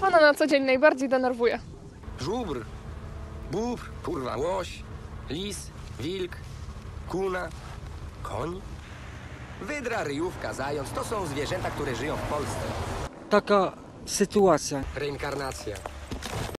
pana na co dzień najbardziej denerwuje? Żubr, bóbr, kurwa, łoś, lis, wilk, kuna, koń. Wydra, ryjówka, zając to są zwierzęta, które żyją w Polsce. Taka sytuacja. Reinkarnacja.